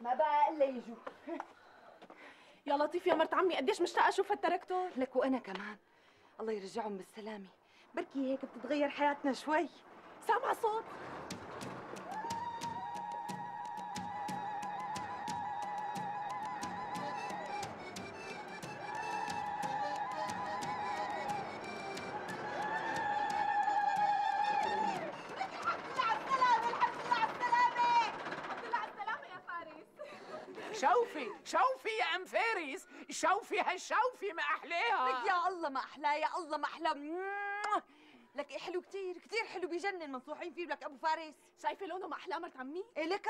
ما بقى إلا يجوا يا لطيف يا مرت عمي قديش مشتاقة أشوف التراكتور؟ لك وأنا كمان. الله يرجعهم بالسلامة. بركي هيك بتتغير حياتنا شوي. سامعه صوت. شوفي ما احلاها لك يا الله ما احلاه يا الله ما احلاه. لك إيه حلو كتير كتير حلو بيجنن منصوحين فيه لك أبو فارس. شايفة لونه ما أحلى مرت عمي؟ إيه لك؟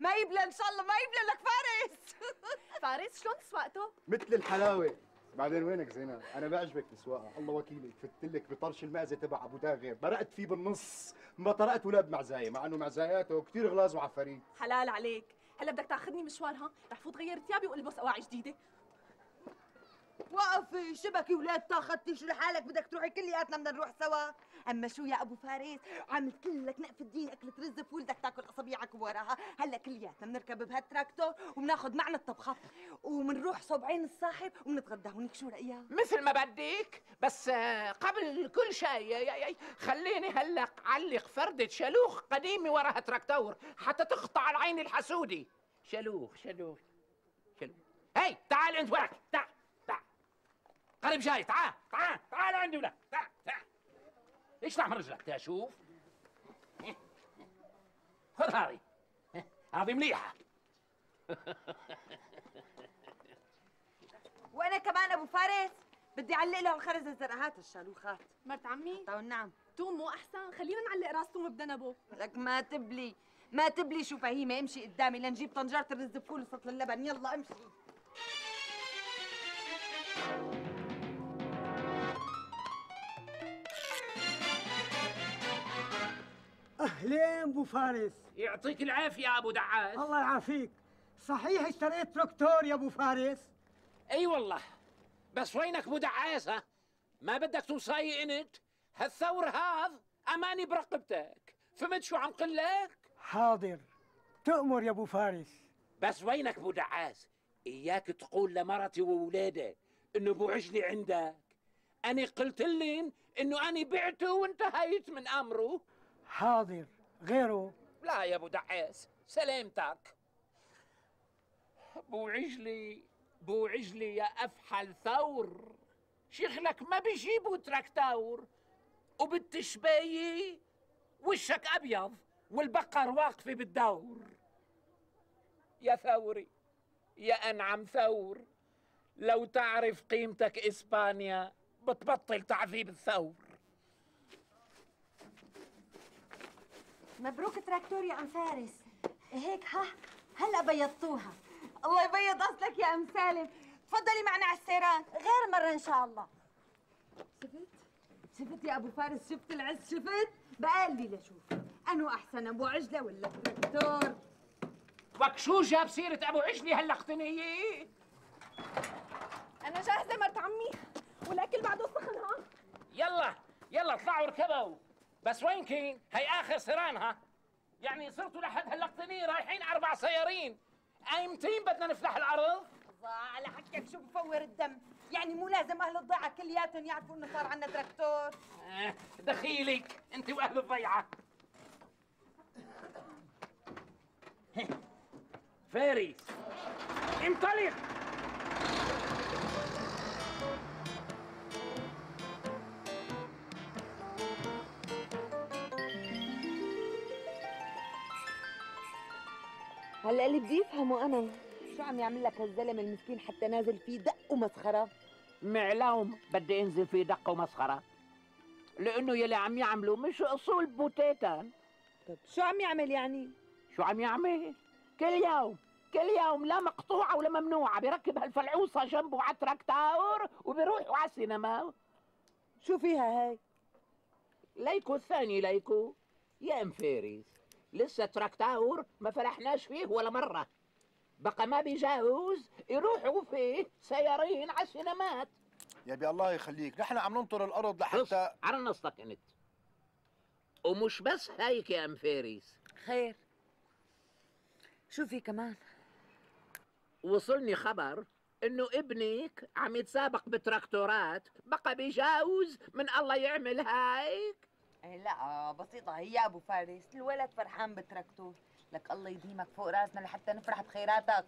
ما يبلى إن شاء الله ما يبلى لك فارس. فارس شلون سواقته مثل الحلاوة. بعدين وينك زينب أنا بعجبك بسواقه الله وكيلك فت لك بطرش المعزه تبع أبو داغر. مرقت فيه بالنص. ما طرقت ولا بمعزاية مع إنه معزاياته كثير غلاظ وعفاريت. حلال عليك. هلا بدك تاخذني مشوار ها؟ رح فوت غير ثيابي وألبس أواعي جديدة. وقفي شبكي ولاد تاخدتي شو لحالك بدك تروحي كلياتنا بدنا نروح سوا. أما شو يا أبو فارس؟ عملت لك نقف الدين أكلة رز فول بدك تاكل اصابيعك وراها. هلأ كلياتنا بنركب بهالتراكتور وبناخذ معنا الطبخات. وبنروح صوب عين الصاحب وبنتغدى. هونيك شو رأيك؟ مثل ما بدك بس آه، قبل كل شيء خليني هلأ علق فردة شاروخ قديمة وراها تراكتور حتى تقطع العين الحسودي. شلوخ شلوخ شلوخ. هي تعال انت وراك. تعال. قريب جاي. تعال تعال تعال عندي ولا. تعال تعال. إيش من رجلك؟ تا شوف. خذ هذه هذه مليحة. وأنا كمان أبو فارس. بدي أعلق له الخرز الزرقاء الشالوخات. مرت عمي؟ طيب نعم. توم مو أحسن؟ خلينا نعلق راس توم بذنبه لك ما تبلي ما تبلي. شو فهيمه امشي قدامي لنجيب طنجرة الرز بفول وسطل اللبن يلا امشي. أهلين أبو فارس. يعطيك العافية أبو دعاس. الله يعافيك. صحيح اشتريت تراكتور يا أبو فارس؟ أي والله. بس وينك أبو دعاسه ما بدك توصاي إنت؟ هالثور هذا أماني برقبتك. فهمت شو عم قل لك؟ حاضر. تأمر يا أبو فارس. بس وينك أبو دعاس؟ إياك تقول لمرتي وولادي إنه ابو عجلي عندك. أنا قلت لهم إنه أنا بعته وانتهيت من أمره. حاضر غيره. لا يا أبو دعاس سلامتك ابو عجلي ابو عجلي يا أفحل ثور. شيخلك ما بيجيبوا تراكتور. وبالتشباية وشك أبيض والبقر واقفه بالدور. يا ثوري يا أنعم ثور لو تعرف قيمتك إسبانيا بتبطل تعذيب الثور. مبروك تراكتور يا أم فارس. هيك ها؟ هلا بيضتوها. الله يبيض أصلك يا أم سالم. تفضلي معنا على السيران. غير مرة إن شاء الله. شفت؟ شفت يا أبو فارس؟ شفت العز؟ شفت؟ بقال لي لشوف. أنو أحسن أبو عجلة ولا التراكتور وك شو جاب سيرة أبو عجلي هاللقطنية؟ أنا جاهزة مرت عمي والاكل بعده سخن ها يلا يلا اطلعوا اركبوا. بس وين كين؟ هي آخر سيرانها يعني صرتوا لحد هاللقطنية رايحين أربع سيارين. أيمتين بدنا نفتح الأرض؟ الله على حكك شو بفور الدم. يعني مو لازم أهل الضيعة كلياتهم يعرفوا إنه صار عندنا تراكتور آه دخيلك أنت وأهل الضيعة. فارس. انطلق. هلا اللي بدي يفهمه أنا. شو عم يعمل لك هالزلمة المسكين حتى نازل فيه دق ومسخرة؟ معلوم بدي انزل في دقه ومسخرة. لأنه يلي عم يعملوا مش أصول بوتيتا. طيب شو عم يعمل يعني؟ شو عم يعمل؟ كل يوم كل يوم لا مقطوعة ولا ممنوعة. بيركب هالفلعوصة جنبه على تراكتور وبيروحوا على السينما. شو فيها هاي؟ ليكو الثاني ليكو. يا إم فارس. لسه تراكتور ما فرحناش فيه ولا مرة. بقى ما بيجاوز يروحوا فيه سيارين على السينمات. يا بي الله يخليك. نحن عم ننطر الأرض بص لحتى على نصك أنت. ومش بس هيك يا أم فارس. خير. شو في كمان؟ وصلني خبر إنه ابنك عم يتسابق بتراكتورات. بقى بيجاوز من الله يعمل هيك. لا بسيطة. هي أبو فارس الولد فرحان بتراكتور لك الله يديمك فوق راسنا لحتى نفرح بخيراتك.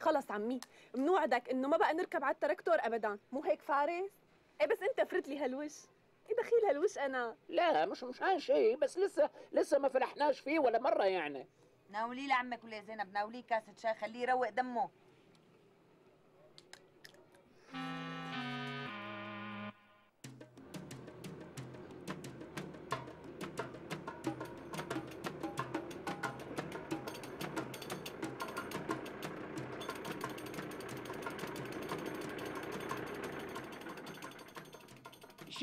خلص عمي بنوعدك إنه ما بقى نركب على التراكتور ابدا. مو هيك فارس؟ إيه بس أنت فرد لي هالوش. إيه دخيل هالوش أنا؟ لا مش مش هاي شيء بس لسه لسه ما فرحناش فيه ولا مرة يعني. ناولي لعمك ولا زينب ناوليه كاسة شاي خليه يروق دمه.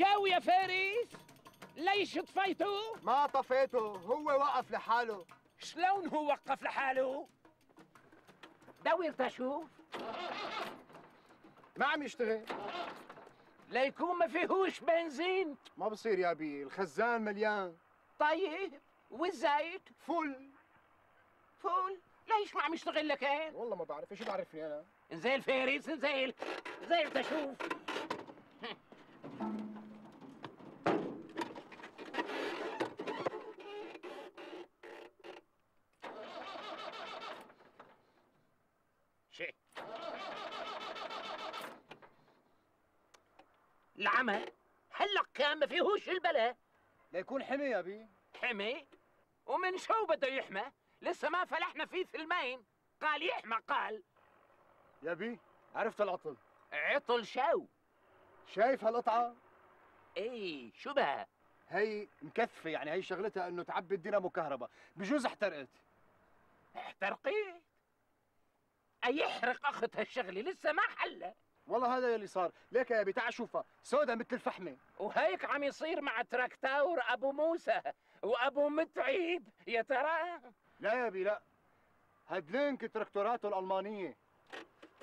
شو يا فارس ليش طفيته ما طفيته هو وقف لحاله. شلون هو وقف لحاله؟ دور تشوف. ما عم يشتغل ليكون ما فيهوش بنزين. ما بصير يا بي الخزان مليان. طيب والزيت؟ فل فول؟ ليش ما عم يشتغل لكين والله ما بعرف إيش بعرفني أنا؟ انزل فارس انزل انزل تشوف شيء العمل هلا كان ما فيهوش البلا. ليكون حمي يا بي حمي؟ ومن شو بده يحمى؟ لسه ما فلحنا فيه فيلمين قال يحمى قال. يا بي عرفت العطل. عطل شو؟ شايف هالقطعة؟ إيه شو بها؟ هي مكثفة يعني هي شغلتها إنه تعبي الدينامو كهرباء. بجوز احترقت. احترقيت؟ أي يحرق اخت هالشغله لسه ما حلى والله هذا يلي صار. ليك يا بي تعال شوفها سودا مثل الفحمة. وهيك عم يصير مع تراكتور أبو موسى وأبو متعب يا ترى؟ لا يا بي لا. هدولينك تراكتوراته الألمانية.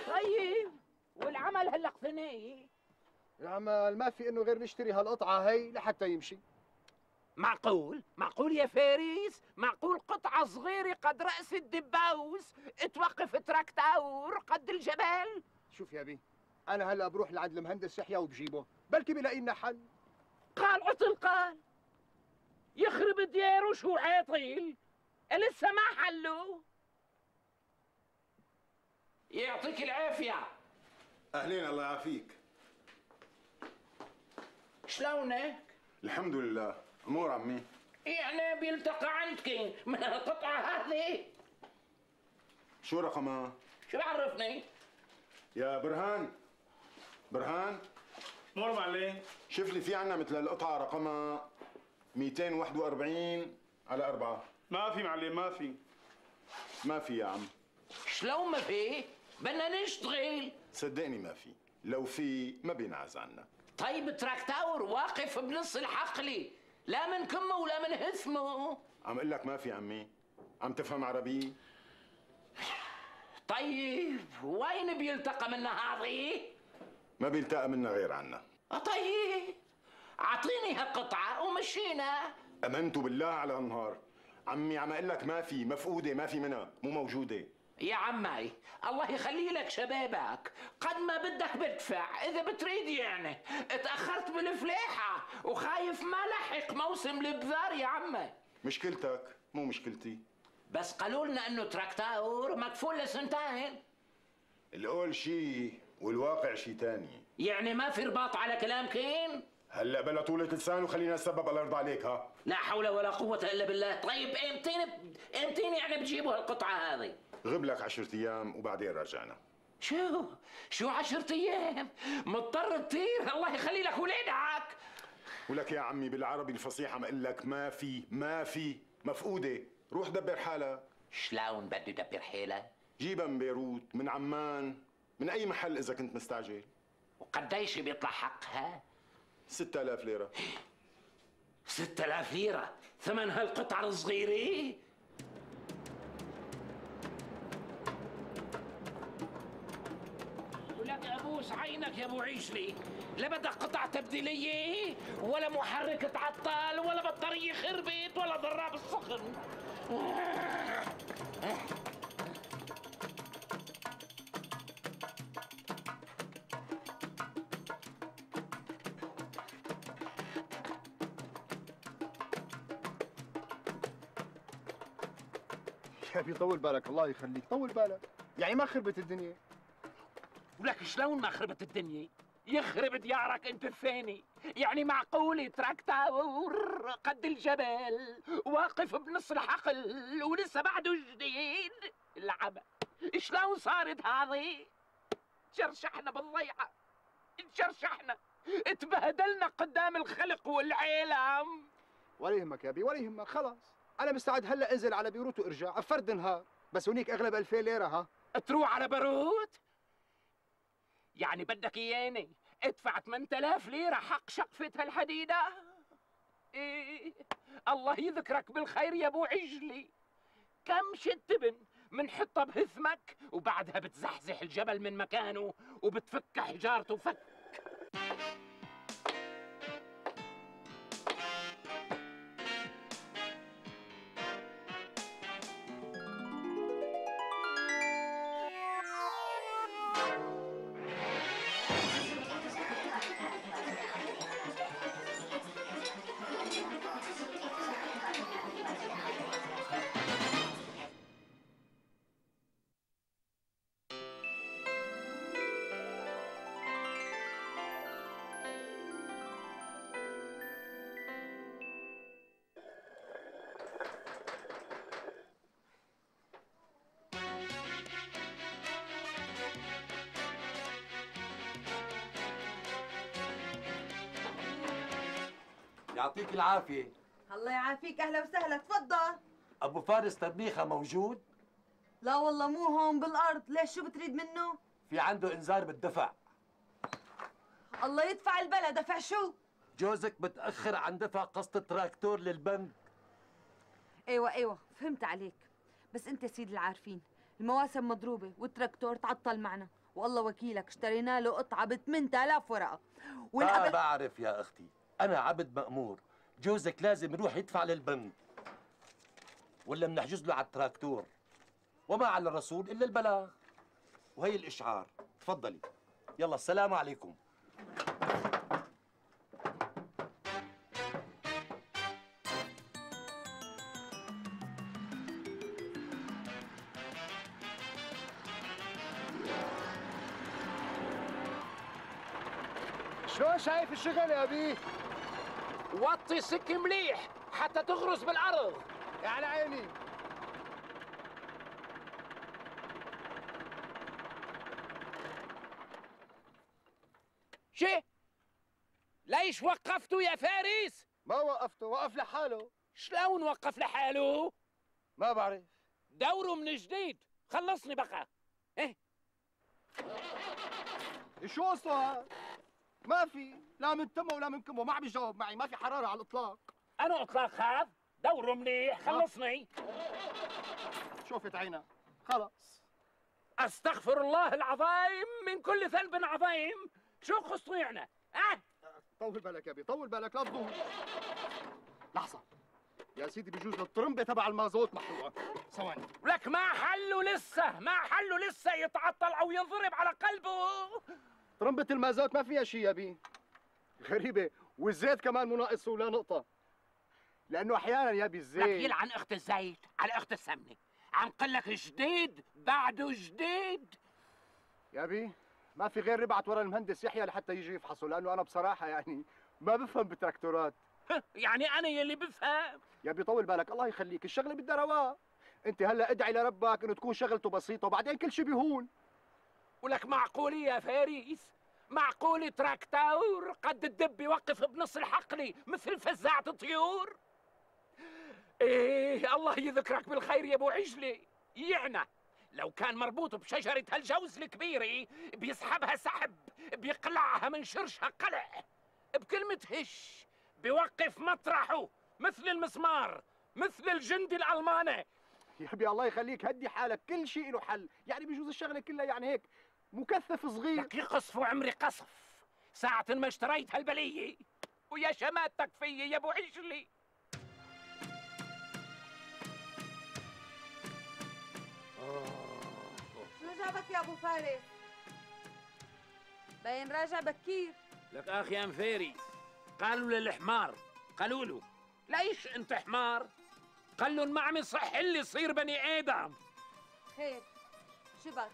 طيب والعمل هلأ قتني يا عمال ما في إنه غير نشتري هالقطعة هي لحتى يمشي. معقول؟ معقول يا فارس؟ معقول قطعة صغيرة قد رأس الدباوس؟ توقف تراكتور قد الجبل شوف يا بي أنا هلا بروح لعند المهندس يحيى وبجيبه بلكي بلاقي لنا حل. قال عطل قال. يخرب دياره شو عاطل؟ لسه ما حلوا يعطيك العافية. أهلين الله يعافيك. شلونك؟ الحمد لله. أمور عمي؟ يعني بيلتقى عندك. من القطعة هذه. شو رقمها؟ شو بعرفني؟ يا برهان. برهان. مور معلم. شوف لي في عنا مثل القطعه رقمها 241 على أربعة. ما في معلم ما في. ما في يا عم. شلون ما في؟ بدنا نشتغل. صدقني ما في. لو في ما بينعز عنا. طيب تراكتور واقف بنص الحقلي لا من كمه ولا من هثمه. عم أقول لك ما في عمي. عم تفهم عربي؟ طيب وين بيلتقى منا هذه؟ ما بيلتقى منا غير عنا. طيب أعطيني هالقطعة ومشينا. آمنت بالله على النهار عمي عم أقول لك ما في مفقودة ما في منها مو موجودة. يا عمي الله يخلي لك شبابك. قد ما بدك بدفع إذا بتريد يعني. اتاخرت بالفلاحة وخايف ما لحق موسم البذار يا عمي. مشكلتك مو مشكلتي. بس قالوا لنا إنه تراكتور مكفول لسنتين. القول شيء والواقع شيء تاني. يعني ما في رباط على كلام كين هلا بلا طولة لسان وخلينا نتسبب الله يرضى عليك ها؟ لا حول ولا قوة إلا بالله. طيب أمتين أمتين يعني بتجيبوا هالقطعة هذه. غيب لك عشرة أيام وبعدين رجعنا. شو؟ شو عشرة أيام؟ مضطر تطير؟ الله يخلي لك ولادك ولك يا عمي بالعربي الفصيح عم أقول لك ما في ما في مفقودة. روح دبر حالك. شلون بدي دبر حيلة جيبها من بيروت من عمان. من أي محل إذا كنت مستعجل؟ وقديش بيطلع حقها 6000 ليرة. ستة آلاف ليرة؟ ثمن هالقطعة الصغيرة؟ ولك ابوس عينك يا أبو عيشلي لا بدك قطع تبديلية ولا محرك تعطل ولا بطارية خربت ولا ضراب السخن. يا أبي طول بالك الله يخليك طول بالك. يعني ما خربت الدنيا؟ ولك شلون ما خربت الدنيا؟ يخرب ديارك أنت الثاني. يعني معقول تراكتور قد الجبل واقف بنص الحقل ولسه بعده جديد؟ العمى شلون صارت هذه؟ تشرشحنا بالضيعة تشرشحنا. اتبهدلنا قدام الخلق والعالم. ولا يهمك يا أبي ولا يهمك خلاص. أنا مستعد هلأ أنزل على بيروت وأرجع. أفرد نهار بس هنيك أغلب 2000 ليرة ها؟ تروح على بيروت؟ يعني بدك إياني؟ ادفع 8000 ليرة حق شقفة هالحديدة. إيه. الله يذكرك بالخير يا أبو عجلي. كم شتبن منحطها بهثمك وبعدها بتزحزح الجبل من مكانه وبتفك حجارته فك يعطيك العافية. الله يعافيك أهلا وسهلا. تفضل. أبو فارس طبيخة موجود؟ لا والله مو هون بالأرض. ليش شو بتريد منه؟ في عنده إنذار بالدفع. الله يدفع البلا. دفع شو؟ جوزك متأخر عن دفع قسط التراكتور للبنك. أيوه أيوه فهمت عليك. بس أنت سيد العارفين المواسم مضروبة والتراكتور تعطل معنا. والله وكيلك اشترينا له قطعة ب 8000 ورقة. ما والقبل بعرف يا أختي. أنا عبد مأمور. جوزك لازم يروح يدفع للبنك. ولا بنحجز له على التراكتور. وما على الرسول إلا البلاغ. وهي الإشعار. تفضلي. يلا السلام عليكم. شلون شايف الشغل يا أبي؟ وطي سك مليح حتى تغرس بالارض على عيني. شي؟ ليش وقفتوا يا فارس؟ ما وقفته وقف لحاله. شلون وقف لحاله؟ ما بعرف. دوره من جديد. خلصني بقى. شو قصة؟ ما في. لا من تمه ولا من كمه ما عم يجاوب معي ما في حرارة على الإطلاق. أنا إطلاق خاف دوره منيح خلصني. شوفت عينك. خلص. أستغفر الله العظيم من كل ذنب عظيم. شو خصيعنا آه. طول بالك يا أبي طول بالك لا تضوج لحظة. يا سيدي بجوز الطرمبة تبع المازوت محروقة. ثواني. لك ما حلوا لسه ما حلوا لسه يتعطل أو ينضرب على قلبه. طرمبة المازوت ما فيها شيء يا أبي. غريبة والزيت كمان مو ناقص ولا نقطة؟ لأنه أحيانا يا لك الزيت يلعن أخت الزيت على أخت السمنة. عم قل لك جديد بعده جديد. يا أبي ما في غير ربعت ورا المهندس يحيى لحتى يجي يفحصه لأنه أنا بصراحة يعني ما بفهم بالتراكتورات. يعني أنا يلي بفهم. يا أبي طول بالك الله يخليك الشغلة بدها رواق. أنت هلأ ادعي لربك إنه تكون شغلته بسيطة وبعدين كل شيء بيهون. ولك معقولة يا فارس؟ معقول تراكتور قد الدب يوقف بنص الحقل مثل فزاعة الطيور إيه الله يذكرك بالخير يا أبو عجلي. يعنى لو كان مربوط بشجرة هالجوز الكبيرة بيسحبها سحب بيقلعها من شرشها قلع بكلمة هش بيوقف مطرحه مثل المسمار مثل الجندي الألماني. يا الله يخليك. هدي حالك. كل شيء له حل. يعني بيجوز الشغلة كلها يعني هيك. مكثف صغير. لك يقصفوا عمري قصف. ساعة ما اشتريت هالبلية ويا شماتك فيي يا أبو عجلي. شو جابك يا أبو فارس؟ باين راجع بكير. لك أخي ام فارس قالوا للحمار قالوا له ليش أنت حمار؟ قال لهم ما عم يصح اللي يصير بني آدم. خير شو بك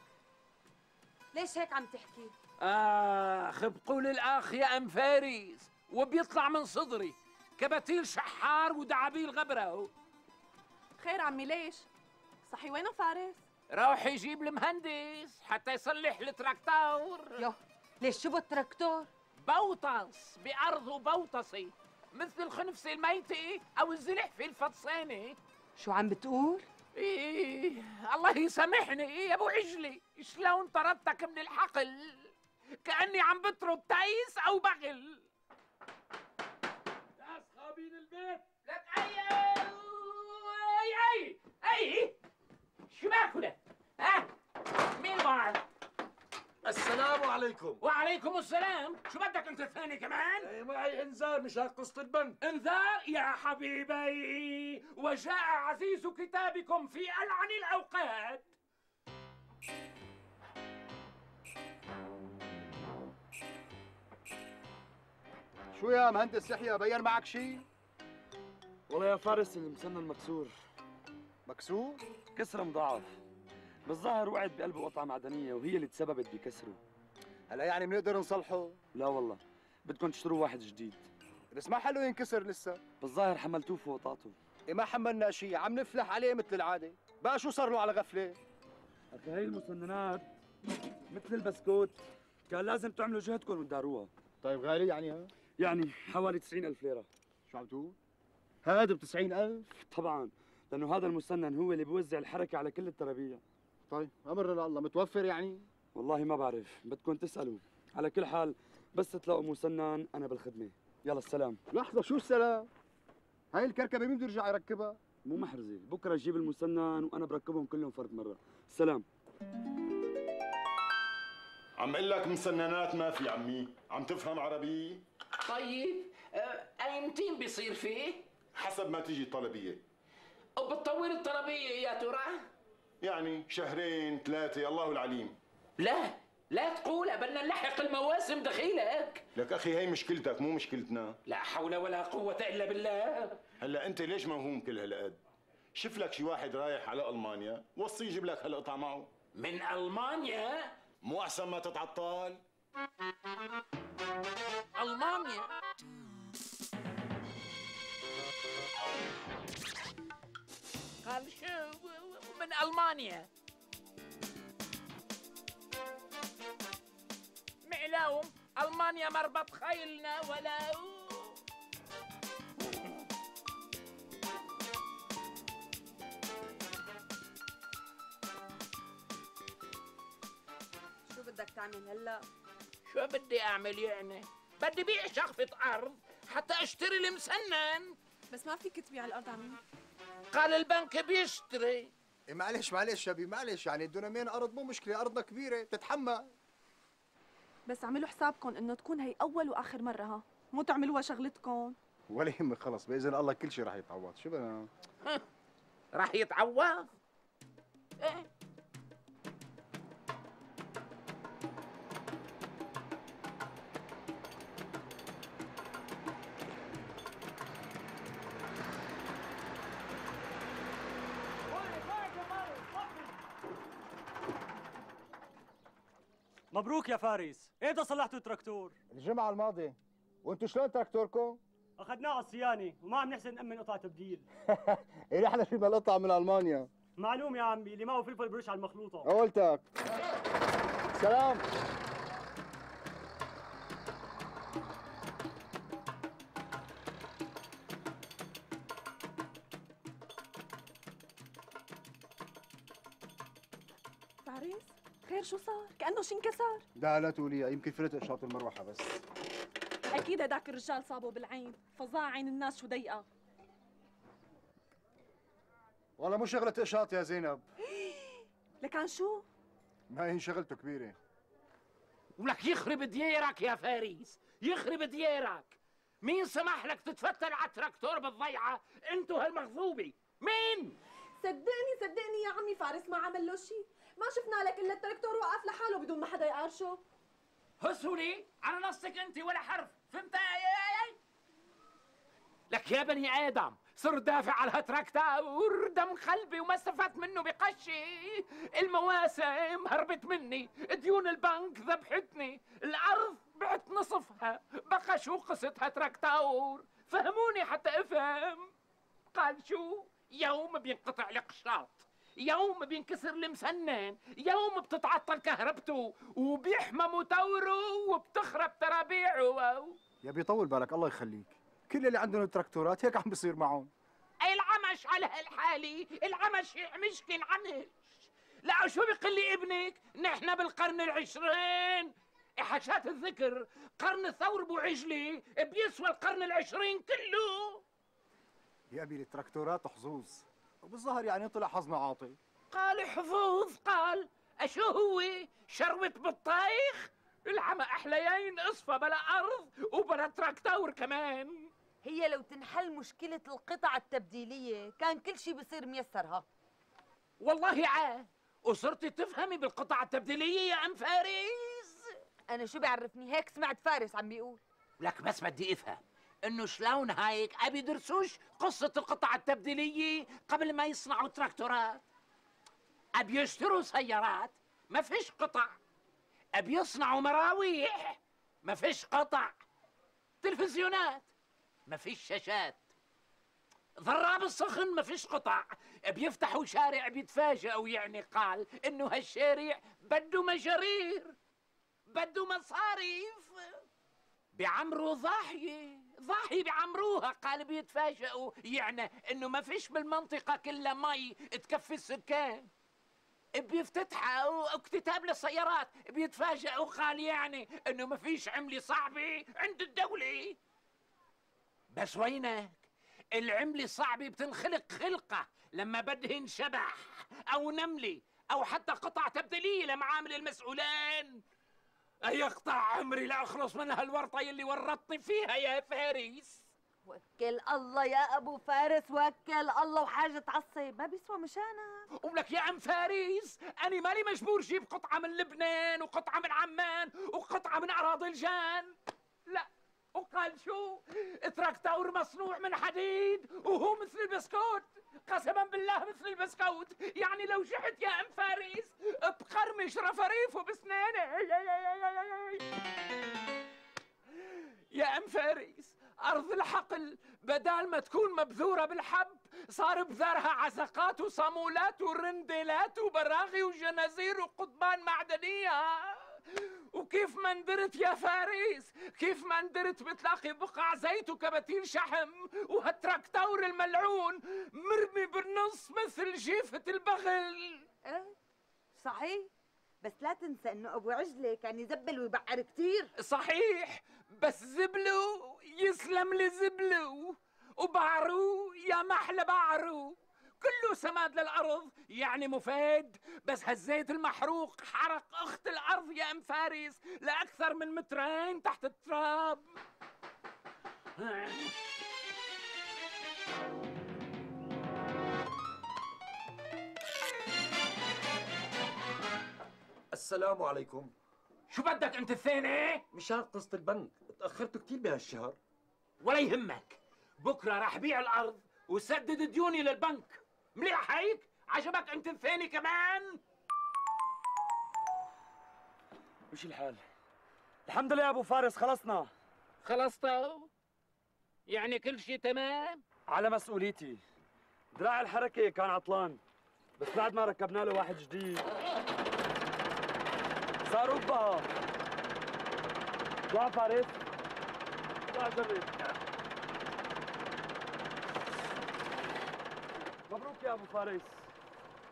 ليش هيك عم تحكي؟ آخ بقول الأخ يا أم فارس وبيطلع من صدري. كباتيل شحار ودعابيل غبرة خير عمي ليش؟ صحي وينه فارس؟ روح يجيب المهندس حتى يصلح التراكتور يو ليش شو بالتراكتور؟ بوطس بأرضه بوطسي مثل الخنفسة الميتة أو الزلحفة الفطسانة. شو عم بتقول؟ إيه الله يسامحني إيه يا أبو عجلي. شلون طردتك من الحقل؟ كأني عم بطرد تيس أو بغل. يا أصحابين البيت. لك أي أي أي أي. شو بأكله؟ ها؟ مين معك السلام عليكم. وعليكم السلام. شو بدك أنت الثاني كمان؟ إيه، معي إنذار مشان قصة البنك إنذار؟ يا حبيبي. وجاء عزيز كتابكم في ألعن الأوقات. شو يا مهندس يحيى بين معك شيء والله يا فارس المسنن مكسور. مكسور؟ كسره مضاعف. بالظاهر وقعت بقلب قطعة معدنية وهي اللي تسببت بكسره. هلا يعني بنقدر نصلحه؟ لا والله بدكم تشتروا واحد جديد. بس ما حلو ينكسر لسه. بالظاهر حملتوه فوق طاقته. إيه ما حملنا شيء عم نفلح عليه مثل العادة. بقى شو صار له على غفلة؟ أخي هاي المسننات مثل البسكوت كان لازم تعملوا جهدكم وتداروها. طيب غالي يعني ها؟ يعني حوالي 90 ألف ليرة. شو عم تقول؟ هذا ب 90000 طبعا. لأنه هذا المسنن هو اللي بيوزع الحركة على كل الترابيع. طيب امرنا لله. متوفر يعني؟ والله ما بعرف. بدكم تسألوا. على كل حال بس تلاقوا مسنن أنا بالخدمة. يلا السلام. لحظة شو السلام؟ هاي الكركبة مين بده يرجع يركبها؟ مو محرزة. بكرة جيب المسنن وأنا بركبهم كلهم فرد مرة. السلام. عم أقول لك مسننات ما في عمي. عم تفهم عربي؟ طيب آه، ايمتين بيصير فيه؟ حسب ما تيجي الطلبية. وبتطول الطلبية يا ترى؟ يعني شهرين ثلاثة الله العليم. لا لا تقولها بدنا نلحق المواسم دخيلك. لك أخي هي مشكلتك مو مشكلتنا. لا حول ولا قوة إلا بالله. هلا أنت ليش موهوم كل هالقد؟ شوف لك شي واحد رايح على ألمانيا وصي يجيب لك هالقطعة معه. من ألمانيا؟ مو أحسن ما تتعطل. ألمانيا قال شو من ألمانيا معلوم ألمانيا مربط خيلنا ولا شو بدك تعمل هلا؟ شو بدي أعمل يعني؟ بدي بيع شقفة أرض حتى أشتري المسنن. بس ما فيك تبيع الأرض عمي. قال البنك بيشتري. إيه معلش معلش شبي معلش يعني دونامين أرض مو مشكلة أرضنا كبيرة بتتحمل بس اعملوا حسابكم إنه تكون هي أول وآخر مرة ها. مو تعملوها شغلتكم. ولا يهمك خلص بإذن الله كل شيء راح يتعوض. شو بدنا؟ راح يتعوض؟ إيه؟ مبروك يا فارس. ايدا صلحتوا التراكتور؟ الجمعة الماضية. وأنتم شلون تراكتوركم؟ أخذناه على الصيانة وما عم نحسن نامن قطع تبديل. إيه إحنا شفنا القطعه من ألمانيا. معلوم يا عمي اللي معه فلفل برش على المخلوطة. قولتك سلام. شو صار؟ كأنه شي انكسر. لا لا تقولي يمكن فرت اشواط المروحة بس. أكيد هداك الرجال صابه بالعين فظاع عين الناس شو ضيقة. والله مو شغلة قشاط يا زينب. لك عن شو؟ ما هي شغلته كبيرة. ولك يخرب ديارك يا فارس يخرب ديارك مين سمح لك تتفتل على التراكتور بالضيعة؟ انتو هالمغضوبة مين؟ صدقني صدقني يا عمي فارس ما عمل له شيء ما شفنا لك إلا التراكتور واقف لحاله بدون ما حدا يقارشه هسولي على نصك أنت ولا حرف. فهمت؟ لك يا بني آدم صرت دافع على هالتراكتور دم قلبي وما استفدت منه بقشي. المواسم هربت مني ديون البنك ذبحتني الأرض بعت نصفها بقى شو قصة هالتراكتور فهموني حتى أفهم. قال شو؟ يوم بينقطع القشاط يوم بينكسر المسنن يوم بتتعطل كهربته وبيحمى موتوره وبتخرب ترابيعه. يا بيطول بالك الله يخليك. كل اللي عندهم تراكتورات هيك عم بيصير معهم. العمش على هالحالة العمش مشكل عنش لا شو بيقول لي ابنك؟ نحن بالقرن العشرين. حشات الذكر. قرن الثور أبو عجلي بيسوى القرن العشرين كله. يا أبي التراكتورات حظوظ. وبالظاهر يعني طلع حظنا عاطي. قال حظوظ قال أشو هو؟ شروة بطيخ العمى أحليين إصفى بلا أرض وبلا تراكتور كمان. هي لو تنحل مشكلة القطع التبديلية كان كل شيء بصير ميسر ها. والله عاد وصرتي تفهمي بالقطع التبديلية يا أم فارس. أنا شو بيعرفني هيك سمعت فارس عم بيقول. لك بس بدي أفهم. انه شلون هيك ابي يدرسوش قصة القطع التبديلية قبل ما يصنعوا تراكتورات. ابي يشتروا سيارات ما فيش قطع. ابي يصنعوا مراويح ما فيش قطع. تلفزيونات ما فيش شاشات. ضراب الصخن ما فيش قطع. بيفتحوا شارع بيتفاجئوا يعني قال إنه هالشارع بده مجارير بده مصاريف. بيعمروا ضاحية. ضاحية بيعمروها قال بيتفاجئوا يعني انه ما فيش بالمنطقة كلها مي تكفي السكان. بيفتتحوا اكتتاب للسيارات بيتفاجئوا قال يعني انه ما فيش عملة صعبة عند الدولة. بس وينك؟ العملة الصعبة بتنخلق خلقة. لما بدهن شبح أو نملة أو حتى قطع تبديلية لمعامل المسؤولين. أيقطع عمري لأخلص من هالورطة يلي ورطني فيها يا فارس. وكل الله يا أبو فارس وكل الله وحاجة تعصب ما بيسوى مشانك ولك يا عم فارس. أنا مالي مجبور جيب قطعة من لبنان وقطعة من عمان وقطعة من أراضي الجان. لا. وقال شو تراكتور مصنوع من حديد وهو مثل البسكوت. قسما بالله مثل البسكوت. يعني لو جحت يا أم فارس بقرمش رفريفه بسنانه. يا أم فارس أرض الحقل بدال ما تكون مبذورة بالحب صار بذرها عزقات وصامولات ورندلات وبراغي وجنازير وقضبان معدنية. وكيف ما ندرت يا فارس؟ كيف ما ندرت بتلاقي بقع زيت وكباتيل شحم وهالتراكتور الملعون مرمي بالنص مثل جيفة البغل. إيه صحيح بس لا تنسى إنه أبو عجلة كان يزبل ويبعر كتير. صحيح بس زبلو يسلم لي زبلو وبعرو يا محلى بعرو كله سماد للأرض يعني مفيد. بس هالزيت المحروق حرق أخت الأرض يا أم فارس لأكثر من مترين تحت التراب. السلام عليكم. شو بدك أنت الثاني؟ مشان قصة البنك. تأخرت كتير بهالشهر. ولا يهمك. بكرة راح بيع الأرض وسدد ديوني للبنك. مليح هيك؟ عجبك أنت الثاني كمان؟ مش الحال الحمد لله يا أبو فارس خلصنا خلصتوا؟ يعني كل شيء تمام؟ على مسؤوليتي دراع الحركة كان عطلان بس بعد ما ركبنا له واحد جديد صار ربها طلع فارس طلع جرب يا أبو فارس.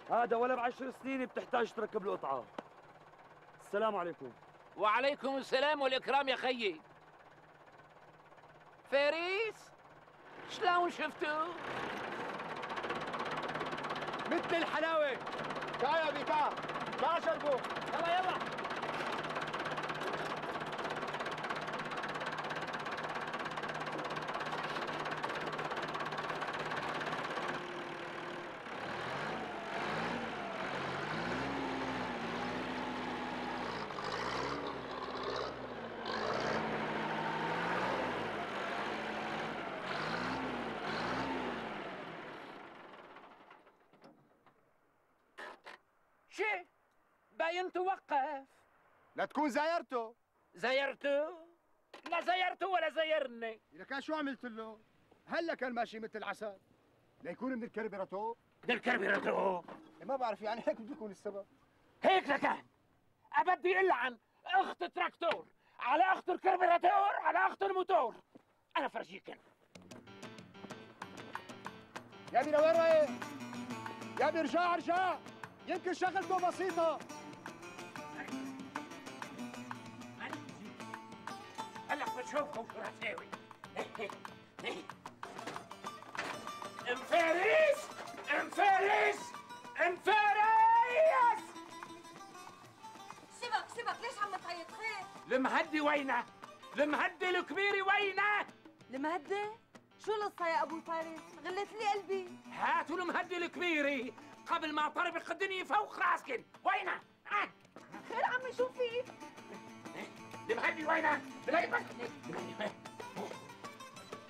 هذا ولا بعشر سنين بتحتاج تركب له قطعة. السلام عليكم. وعليكم السلام والإكرام يا خيي. فارس شلون شفتوا؟ مثل الحلاوة. تعال يا تعال تعال شربوا. يلا يلا. باين توقف. لا تكون زايرته زيرته لا زيرته ولا زيرني إذا كان شو عملت له؟ هلا كان ماشي مثل العسل؟ ليكون من الكربيراتور من الكربيراتور ما بعرف يعني هيك بده يكون السبب. هيك لكان أبدي إلعن أخت التراكتور على أخت الكربيراتور على أخت الموتور. أنا فرجيكن يا ابني لوين رايح؟ يا ابني ارجع ارجع يمكن شغلته بسيطة بشوفكم شو رح ساوي انفارس انفارس انفارس سيبك سيبك ليش عم تعيط خير. المهدي وينه؟ المهدي الكبيري وينه؟ المهدي؟ شو القصة يا أبو فارس؟ غلت لي قلبي. هاتوا المهدي الكبيري قبل ما طربق الدنيا فوق راسكن. وينه؟ ها؟ خير عمي شو في؟ وينه؟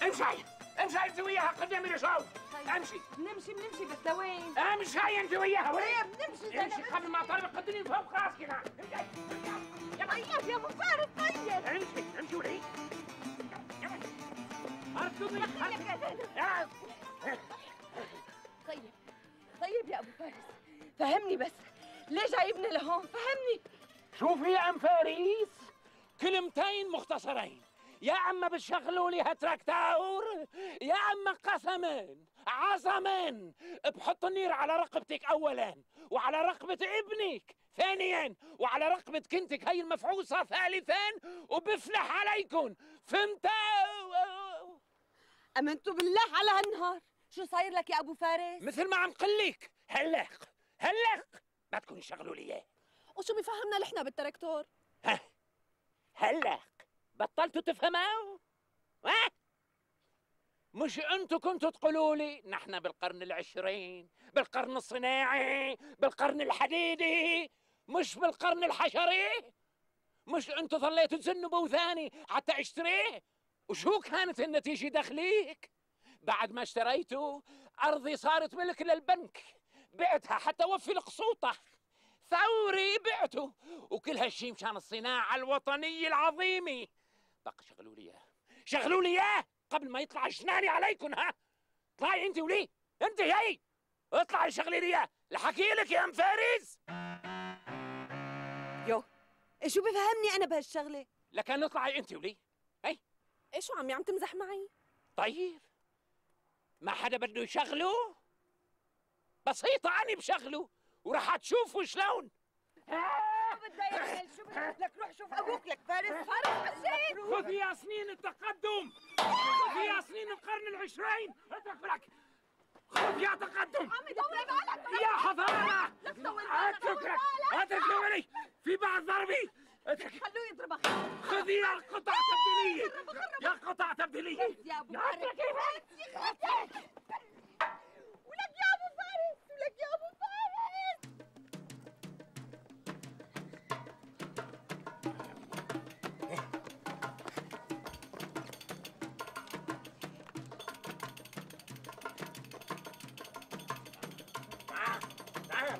امشي امشي انت وياها قدامي لشوف امشي بنمشي بنمشي بس لوين؟ امشي انت وياها وين؟ طيب بنمشي زي امشي قبل ما طربق الدنيا فوق راسكن ها؟ طيب يا أبو فارس طيب امشي امشي ولي اركضي طيب. طيب يا أبو فارس فهمني بس. ليه جايبني لهون؟ فهمني. شوفي يا أم فارس. كلمتين مختصرين. يا أما بتشغلوا لي هالتراكتور يا أما قسما عظما بحط النير على رقبتك اولا وعلى رقبة ابنك ثانيا وعلى رقبة كنتك هي المفعوصة ثالثا وبفلح عليكم فهمتوا أمنتوا بالله على هالنهار. شو صاير لك يا أبو فارس؟ مثل ما عم قلك. هلق هلق. ما تكونوا شغلوا لي اياه وشو بيفهمنا نحن بالتراكتور؟ ها هلق. بطلتوا تفهموا؟ ها؟ مش أنتوا كنتوا تقولوا لي نحن بالقرن العشرين بالقرن الصناعي بالقرن الحديدي مش بالقرن الحشري؟ مش أنتوا ظليتوا تزنوا بوثاني حتى اشتريه وشو كانت النتيجة دخليك بعد ما اشتريته أرضي صارت ملك للبنك بعتها حتى وفي القسوطة. ثوري بعته وكل هالشي مشان الصناعة الوطنية العظيمة. بقى شغلوا لي إياه. شغلوا لي إياه قبل ما يطلع جناني عليكم ها؟ اطلعي أنت ولي أنت هي. اطلعي شغلي لي إياه. لحكي لك يا أم فارس. يو شو بفهمني أنا بهالشغلة؟ لكن اطلعي أنت ولي. هي إيه شو عمي عم تمزح معي؟ طيب. ما حدا بده يشغله بسيطة أنا بشغله. وراح تشوفوا شلون شو لك روح شوف أبوك لك فارس. فارس حسين خذ يا سنين التقدم. خذ يا سنين القرن العشرين. اترك لك. خذ يا تقدم. عمي طول بالك يا حضارة. اترك لك. اترك لي في بعض ضربي. اترك. خلوه يضربك خذ يا قطع تبديلية. يا قطع تبديلية. يا أبو يا فارس. اترك ولك يا أبو فارس. ولك يا أبو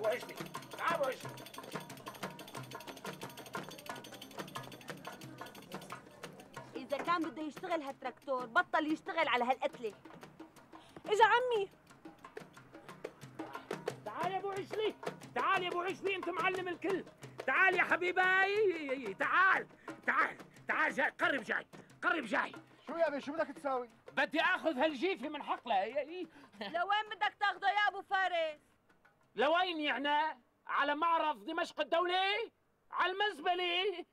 تعال وحشني تعال وحشني إذا كان بده يشتغل هالتراكتور بطل يشتغل على هالقتلة. إجا عمي. تعال يا أبو عشري تعال يا أبو عشري أنت معلم الكل. تعال يا حبيبي. تعال. تعال. تعال جاي. قرب جاي. قرب جاي. شو يا ابني شو بدك تساوي؟ بدي آخذ هالجيفة من حقله. لوين بدك تاخده يا أبو فارس؟ لوين يعني؟ على معرض دمشق الدولي؟ على المزبلة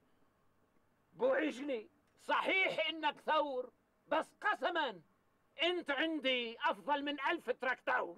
بوعجني صحيح إنك ثور بس قسما. أنت عندي أفضل من ألف تراكتور.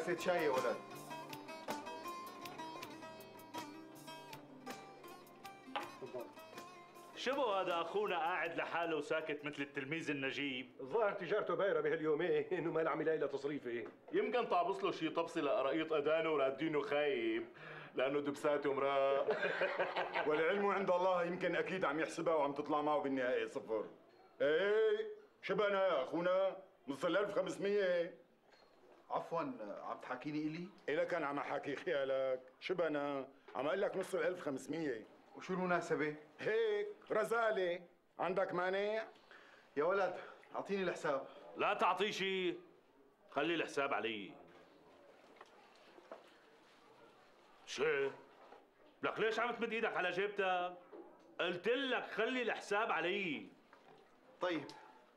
كاسة شاي يا ولد. شبو هذا أخونا قاعد لحاله وساكت مثل التلميذ النجيب. الظاهر تجارته بايرة بهاليومين وما عم يلاقي لها تصريفه. يمكن طابص له شي طبسة لقرايط اذانه ورادينه خايب لأنه دبساته مراق والعلم عند الله يمكن أكيد عم يحسبها وعم تطلع معه بالنهاية صفر. إيه شبنا يا أخونا نص ال 1500 عفوا عم تحكيني إلي؟ إلك كان عم أحكي خيالك. شبنا عم أقول لك نص ال 1500 وشو المناسبة؟ هيك رزالة. عندك مانع؟ يا ولد أعطيني الحساب. لا تعطيه شيء خلي الحساب علي. شو؟ لك ليش عم تمد إيدك على جيبتك قلت لك خلي الحساب علي. طيب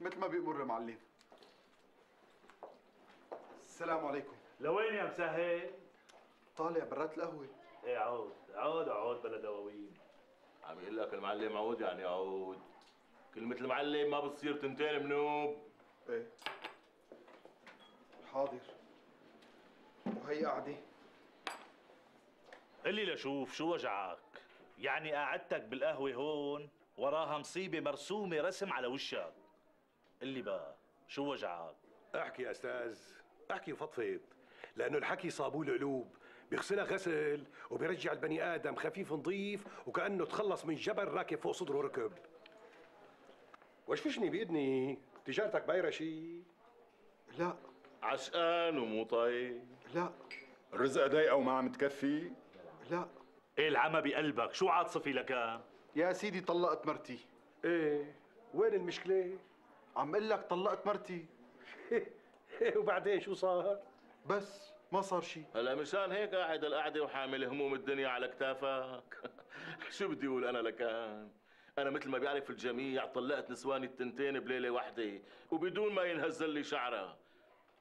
مثل ما بيأمر معلم السلام عليكم. لوين يا مسهل؟ طالع برات القهوة. إيه عود. عود عود بلا دواوين عم يقول لك المعلم عود يعني عود. كلمة المعلم ما بتصير تنتين بنوب إيه. حاضر. وهي قاعدة. قل لي لشوف شو وجعك. يعني قعدتك بالقهوة هون وراها مصيبة مرسومة رسم على وشك. قل لي بقى شو وجعك؟ احكي يا أستاذ. أحكي وفضفض لأنه الحكي صابون القلوب. بيغسلها غسل وبيرجع البني آدم خفيف نظيف وكأنه تخلص من جبل راكب فوق صدره ركب. وشفشني باذني تجارتك بايره شي؟ لا. عشقان ومو طايق لا. الرزقة ضيقة وما عم تكفي؟ لا. إيه العمى بقلبك؟ شو عاطفي لكان يا سيدي طلقت مرتي. إيه وين المشكلة؟ عم أقول لك طلقت مرتي. وبعدين شو صار؟ بس ما صار شيء هلا مشان هيك قاعد القعدة وحامل هموم الدنيا على كتافك. شو بدي أقول أنا لكان؟ أنا مثل ما بيعرف الجميع طلقت نسواني التنتين بليلة واحدة وبدون ما ينهزل لي شعرها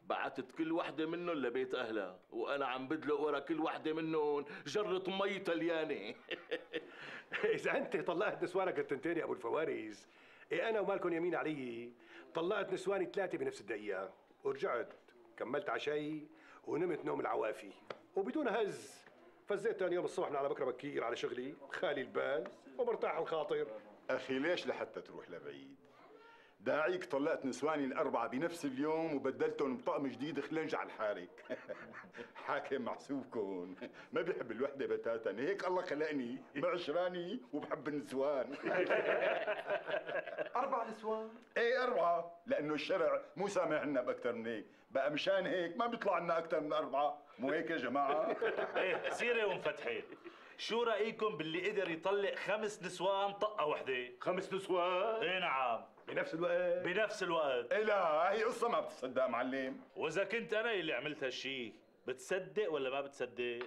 بعتت كل وحدة منهم لبيت أهلها وأنا عم بدلق ورا كل وحدة منهم. جرة مي تليانة. إذا أنت طلقت نسوانك التنتين يا أبو الفوارس إيه أنا ومالكم يمين علي؟ طلقت نسواني ثلاثة بنفس الدقيقة. ورجعت كملت عشاي ونمت نوم العوافي وبدون هز فزيت ثاني يوم الصبح من على بكرة بكير على شغلي خالي البال ومرتاح الخاطر أخي ليش لحتى تروح لبعيد؟ داعيك طلقت نسواني الأربعة بنفس اليوم وبدلتهم بطقم جديد خلنج على الحارك حاكم محسوبكم ما بيحب الوحدة بتاتا. هيك الله خلقني. بعشراني وبحب النسوان. أربع نسوان؟ إيه أربعة. لأنه الشرع مو سامحنا بأكثر من هيك. بقى مشان هيك ما بيطلع لنا أكثر من أربعة. مو هيك يا جماعة؟ إيه سيرة ومفتحين شو رأيكم باللي قدر يطلق خمس نسوان طقة وحدة؟ خمس نسوان؟ إيه نعم. بنفس الوقت. بنفس الوقت. إيه لا هي قصة ما بتصدق معلم. وإذا كنت أنا اللي عملت هالشي بتصدق ولا ما بتصدق؟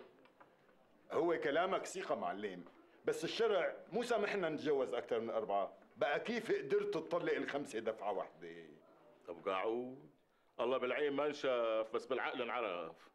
هو كلامك ثقة معلم بس الشرع مو سامحنا نتجوز أكثر من أربعة. بقى كيف قدرت تطلق الخمسة دفعة واحدة؟ طب قاعود الله بالعين ما انشاف بس بالعقل انعرف.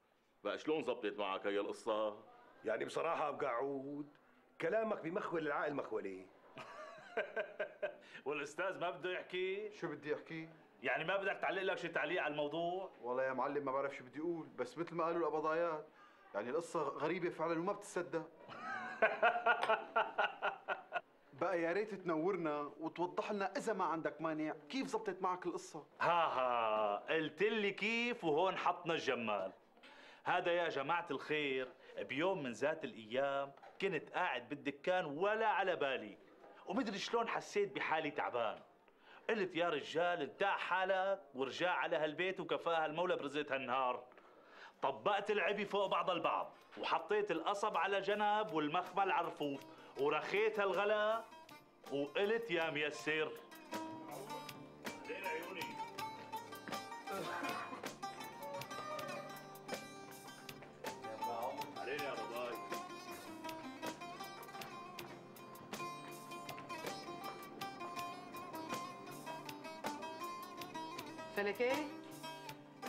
بقى شلون زبطت معك هي القصة؟ يعني بصراحة ابو قعود كلامك بمخول العقل مخولي والأستاذ ما بده يحكي. شو بدي أحكي؟ يعني ما بدك تعلق لك شي تعليق على الموضوع؟ والله يا معلم ما بعرف شو بدي أقول بس مثل ما قالوا القبضايات يعني القصة غريبة فعلا وما بتصدق بقى يا ريت تنورنا وتوضح لنا إذا ما عندك مانع كيف زبطت معك القصة. ها ها. قلت لي كيف وهون حطنا الجمال. هذا يا جماعة الخير بيوم من ذات الأيام كنت قاعد بالدكان ولا على بالي. ومدري شلون حسيت بحالي تعبان. قلت يا رجال انتاع حالك ورجع على هالبيت وكفاها المولى برزقة هالنهار. طبقت العبي فوق بعض البعض وحطيت القصب على جنب والمخمل على الرفوف ورخيت هالغلا وقلت يا ميسر. عيوني. فلكي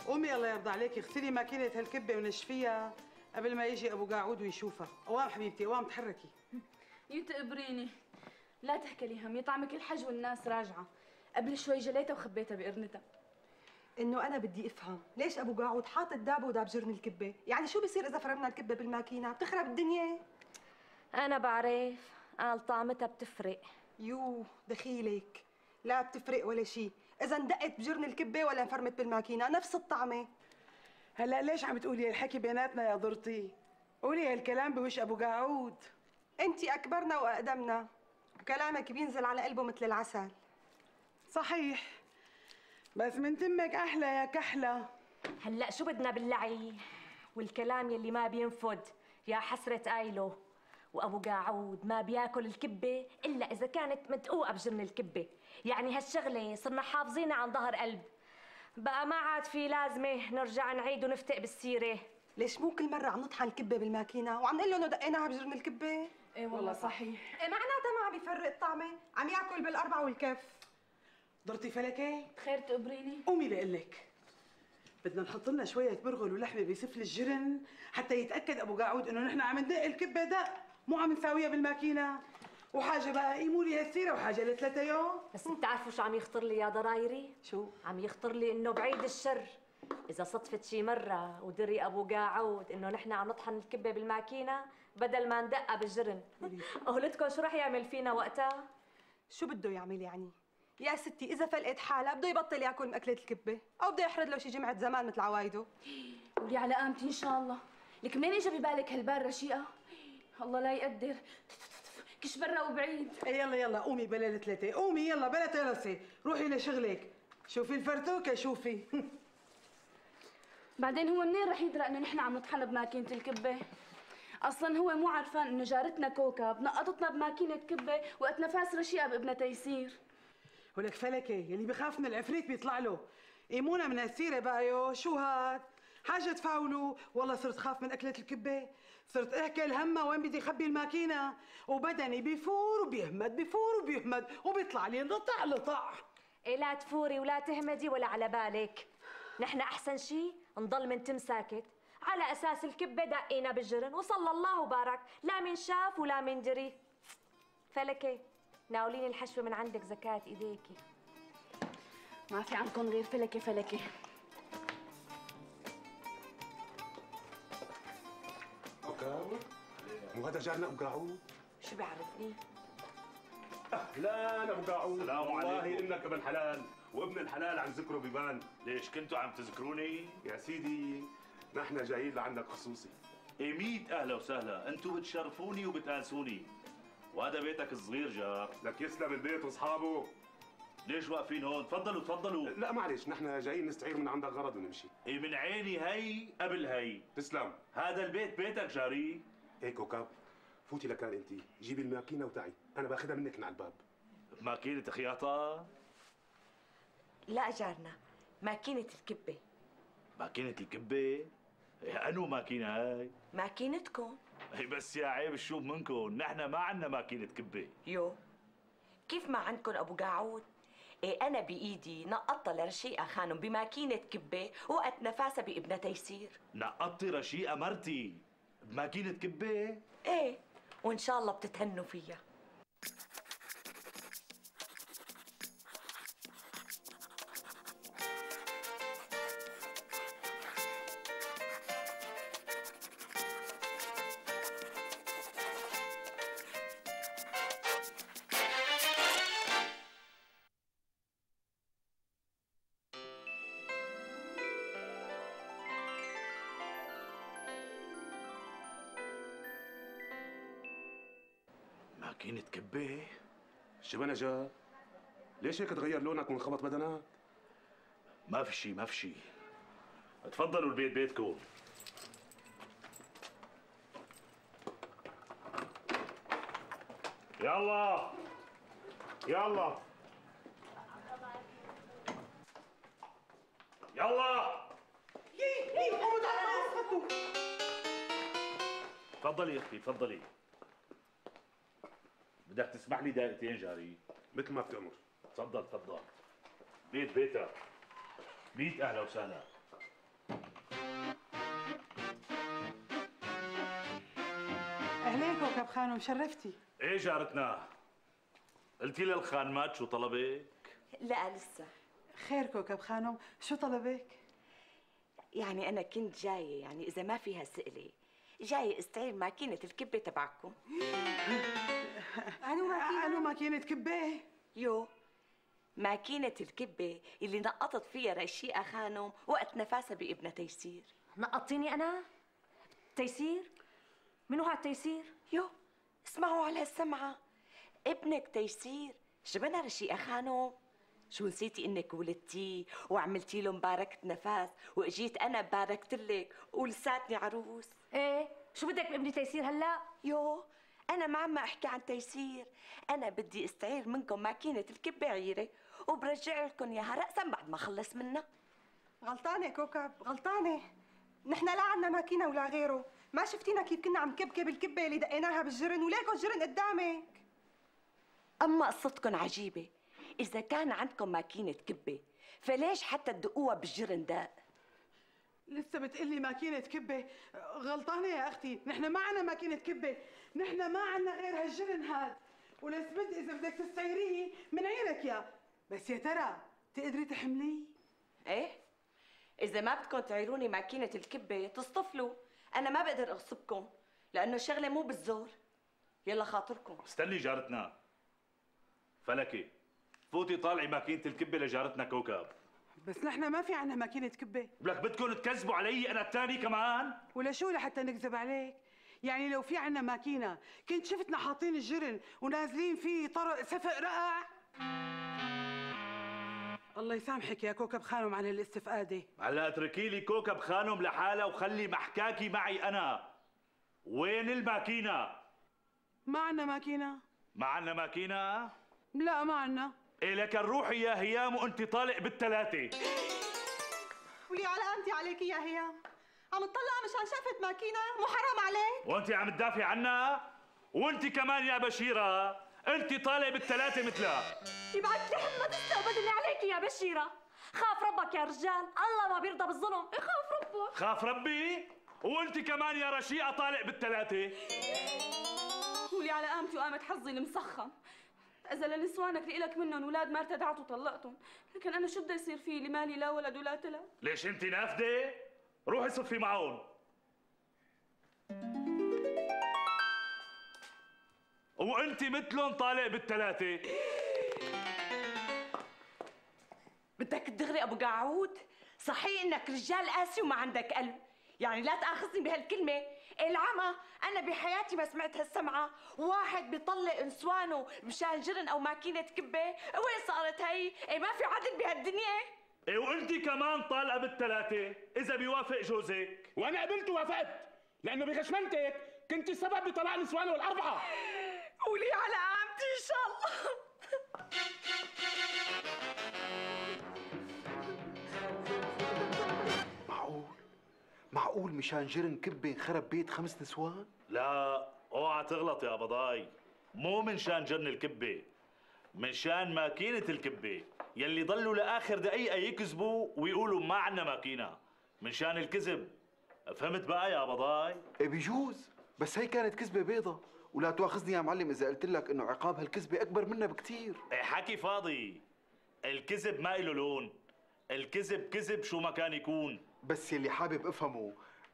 قومي الله يرضى عليك اغسلي ماكينة هالكبة ونشفيها قبل ما يجي أبو قاعود ويشوفها. قوام حبيبتي قوام تحركي. يتقبريني. لا تحكي لي هم يطعمك الحج والناس راجعة. قبل شوي جليتها وخبيتها بقرنتها. إنه أنا بدي أفهم ليش أبو قاعود حاطط دابة وداب جرن الكبة؟ يعني شو بصير إذا فرمنا الكبة بالماكينة؟ بتخرب الدنيا؟ أنا بعرف قال طعمتها بتفرق. يو دخيلك. لا بتفرق ولا شيء إذا اندقت بجرن الكبة ولا انفرمت بالماكينة؟ نفس الطعمة. هلا ليش عم تقولي الحكي بيناتنا يا ضرتي؟ قولي هالكلام بوش أبو قاعود. أنت أكبرنا وأقدمنا. وكلامك بينزل على قلبه مثل العسل. صحيح. بس من تمك أحلى يا كحلة. هلا شو بدنا باللعي؟ والكلام يلي ما بينفد. يا حسرة قايله وأبو قاعود ما بياكل الكبة إلا إذا كانت مدقوقة بجرن الكبة. يعني هالشغلة صرنا حافظينها عن ظهر قلب. بقى ما عاد في لازمة نرجع نعيد ونفتق بالسيرة. ليش مو كل مرة عم نطحن الكبة بالماكينة؟ وعم نقول له إنه دقيناها بجرن الكبة. إيه والله صحيح. إيه معناتها ما عم يفرق الطعمة. عم ياكل بالاربعه والكف. ضرتي فلكي خير تقبريني. قومي لقلك بدنا نحط لنا شوية برغل ولحمة بسفل الجرن حتى يتأكد أبو قاعود إنه نحن عم ندق الكبة دق مو عم نساويها بالماكينة. وحاجة بقى قيموا لي هالسيرة وحاجة لثلاثة يوم. بس بتعرفوا شو عم يخطر لي يا ضرايري؟ شو؟ عم يخطر لي إنه بعيد الشر. إذا صدفت شي مرة ودري أبو قاعود إنه نحن عم نطحن الكبة بالماكينة بدل ما ندقها بالجرن قولتكم شو رح يعمل فينا وقتها؟ شو بده يعمل يعني؟ يا ستي إذا فلقت حالها بده يبطل يأكل مأكلة الكبة أو بده يحرد له شي جمعة زمان مثل عوايده. قولي على قامتي إن شاء الله. لك منين اجى ببالك هالبال رشيقه الله لا يقدر. كش برا وبعيد. إيه يلا يلا قومي بلا الثلاثة قومي يلا بلا ترسي روحي لشغلك. شوفي الفرتوكة شوفي. بعدين هو منين رح يدرى إنه نحن عم نطحن بماكينه الكبة؟ أصلا هو مو عرفان إنه جارتنا كوكب نقطتنا بماكينة كبة وقت نفاس رشيقة بابنها تيسير. ولك فلكة يلي بخاف من العفريت بيطلع له. إيمونا من هالسيرة بقى يو شو هاد؟ حاجة تفاولوا؟ والله صرت خاف من أكلة الكبة. صرت احكي الهمة وين بدي اخبي الماكينة؟ وبدني بيفور وبيهمد بيفور وبيهمد وبيطلع لي لطع لطع إيه لا تفوري ولا تهمدي ولا على بالك. نحن أحسن شي نضل من تم ساكت. على أساس الكبة دقينا بالجرن وصلى الله وبارك. لا من شاف ولا من دري فلكي ناوليني الحشوة من عندك زكاة إيديكي. ما في عندكم غير فلكة فلكة. أوكاو مو هذا جارنا أبو قاعود شو بيعرفني؟ أهلا أبو قاعود السلام والله عليكم. إنك ابن حلال. وابن الحلال عن ذكره ببان ليش كنتوا عم تذكروني؟ يا سيدي نحن جايين لعندك خصوصي. إيه ميت أهلا وسهلا. أنتوا بتشرفوني وبتآنسوني وهذا بيتك الصغير جار. لك يسلم البيت وأصحابه. ليش واقفين هون؟ تفضلوا تفضلوا. لا معلش نحن جايين نستعير من عندك غرض ونمشي. إيه من عيني هي قبل هي. تسلم. هذا البيت بيتك جاري هيك كوكب. فوتي لكان انت جيبي الماكينة وتعي. أنا باخذها منك من على الباب. ماكينة خياطة؟ لا جارنا. ماكينة الكبة. ماكينة الكبة؟ إيه أنو ماكينة هاي؟ ماكينتكم؟ إيه بس يا عيب الشوف منكم. نحن ما عندنا ماكينة كبة. يو. كيف ما عندكم أبو قاعود؟ إيه أنا بإيدي نقطة لرشيقة خانم بماكينة كبة وقت نفاسها بابنة تيسير نقطي رشيقة مرتي بماكينة كبة؟ إيه وإن شاء الله بتتهنوا فيها. شو أنا جا ليش هيك تغير لونك وانخبط بدنك؟ ما في شي ما في شي. تفضلوا البيت بيتكم. يلا. يلا. يلا. تفضلي يا أختي تفضلي. بدك تسمح لي دقيقتين جاري؟ مثل ما بتأمر. تفضل تفضل. بيت بيتك. بيت أهلا وسهلا. أهلين كوكب خانم شرفتي إيه جارتنا. قلتي للخانمات شو طلبك؟ لا لسه. خير كوكب خانم شو طلبك؟ يعني أنا كنت جاية يعني إذا ما فيها سقلة جاية استعير ماكينة الكبة تبعكم أنو ماكينة؟ أنو ماكينة كبة؟ يو ماكينة الكبة اللي نقطت فيها رشيقة خانم وقت نفاسها بابنة تيسير نقطيني أنا؟ تيسير؟ منو هاد تيسير؟ يو اسم الله على اسمه ابنك تيسير شبنا رشيقة خانم شو نسيتي إنك ولدتيه وعملتي له مباركة نفاس وإجيت أنا باركت لك ولساتني عروس. إيه شو بدك بابني تيسير هلأ؟ يو أنا ما عم أحكي عن تيسير. أنا بدي استعير منكم ماكينة الكبة عيرة وبرجع لكم إياها رأسا بعد ما خلص منها. غلطانة كوكب غلطانة. نحن لا عنا ماكينة ولا غيره. ما شفتينا كيف كنا عم كبكب الكبة اللي دقيناها بالجرن وليكو الجرن قدامك. أما قصتكم عجيبة. إذا كان عندكم ماكينة كبة فليش حتى تدقوها بالجرن داق لسه بتقلي ماكينة كبة. غلطانة يا أختي. نحن ما عنا ماكينة كبة. نحن ما عنا غير هالجرن هاد ولسبد إذا بدك تستعيريه من عيرك يا. بس يا ترى تقدري تحمليه؟ إيه؟ إذا ما بدكم تعيروني ماكينة الكبة تصطفلوا. أنا ما بقدر أغصبكم لأنه الشغلة مو بالزور. يلا خاطركم. استني جارتنا. فلكي. فوتي طالعي ماكينة الكبة لجارتنا كوكب. بس نحن ما في عنا ماكينة كبة. لك بدكم تكذبوا علي أنا الثاني كمان. ولا شو لحتى نكذب عليك؟ يعني لو في عنا ماكينة كنت شفتنا حاطين الجرن ونازلين فيه طرق سفق رقع الله يسامحك يا كوكب خانم على الاستفادة. هلا اتركي لي كوكب خانم لحالها وخلي محكاكي معي أنا. وين الماكينة؟ ما عنا ماكينة. ما عنا ماكينة؟ لا ما عنا. لك روحي يا هيام وأنت طالع بالثلاثة ولي على قامتي عليك يا هيام. عم تطلع مشان شافت ماكينة؟ مو حرام عليك؟ وأنت عم تدافع عنها؟ وأنت كمان يا بشيرة. أنت طالع بالثلاثة مثلها. يبعد لي ما تستقبلني عليك يا بشيرة. خاف ربك يا رجال. الله ما بيرضى بالظلم. خاف ربك خاف ربي؟ وأنت كمان يا رشيقة طالع بالثلاثة قولي على قامتي وقامت حظي المسخم إذا لنسوانك اللي إلك منهم ولاد ما ارتدعت وطلقتهم. لكن أنا شو بده يصير فيه؟ اللي مالي لا ولد ولا تلد ليش انت نافذة؟ روحي صفي معهم. وانت مثلهم طالع بالثلاثة. بدك تدغري أبو قعود صحيح إنك رجال قاسي وما عندك قلب. يعني لا تأخذني بهالكلمة. العمى أنا بحياتي ما سمعت هالسمعة. واحد بيطلق نسوانه مشان جرن أو ماكينة كبة. وين صارت هي؟ إيه ما في عدل بهالدنيا. إيه وانت كمان طالعة بالثلاثة. إذا بيوافق جوزك. وأنا قبلت ووافقت لأنه بغشمنتك كنت السبب بطلاق نسوانه والأربعة. قولي على قامتي إن شاء الله. معقول مشان جرن كبه انخرب بيت خمس نسوان؟ لا اوعى تغلط يا بضاي. مو من شان جن الكبة من شان ماكينة الكبة. يلي ضلوا لآخر دقيقة يكذبوا ويقولوا ما عنا ماكينة. من شان الكذب. فهمت بقى يا بضاي؟ إيه بيجوز. بس هي كانت كذبة بيضة. ولا تواخذني يا معلم إذا قلت لك إنه عقاب هالكذبة أكبر منا بكتير. إيه حكي فاضي. الكذب ما إله لون. الكذب كذب شو ما كان يكون. بس يلي حابب افهمه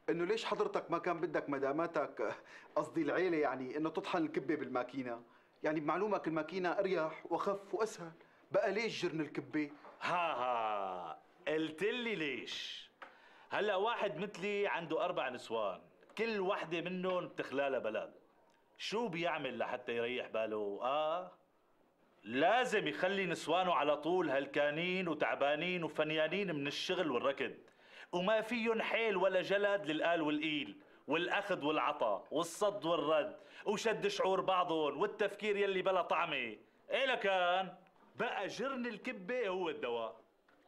انه ليش حضرتك ما كان بدك مداماتك قصدي العيلة يعني انه تطحن الكبة بالماكينة؟ يعني بمعلومك الماكينة أريح وأخف وأسهل. بقى ليش جرن الكبة؟ ها ها. قلت لي ليش؟ هلأ واحد مثلي عنده أربع نسوان. كل وحدة منهم بتخلالها بلد. شو بيعمل لحتى يريح باله؟ آه لازم يخلي نسوانه على طول هلكانين وتعبانين وفنيانين من الشغل والركض. وما فيهم حيل ولا جلد للقال والقيل والأخذ والعطا والصد والرد وشد شعور بعضهم والتفكير يلي بلا طعمة. إيه لكان بقى جرن الكبة هو الدواء.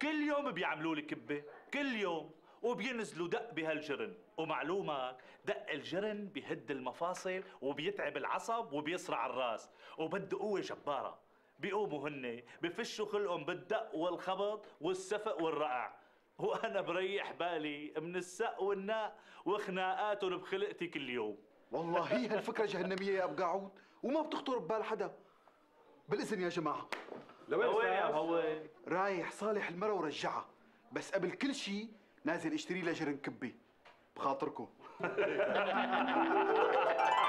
كل يوم بيعملوا لي كبة كل يوم وبينزلوا دق بهالجرن. ومعلومك دق الجرن بيهد المفاصل وبيتعب العصب وبيصرع الراس. وبده قوة جبارة. بيقوموا هن بفشوا خلقهم بالدق والخبط والسفق والرقع. وأنا بريح بالي من السق والناء وخناقاتهم بخلقتي كل يوم والله هي هالفكرة جهنمية يا أبو قعود وما بتخطر ببال حدا. بالإذن يا جماعة. لوين يا هو رايح صالح المرة ورجعها. بس قبل كل شيء نازل اشتري لها جرن كبة بخاطركم.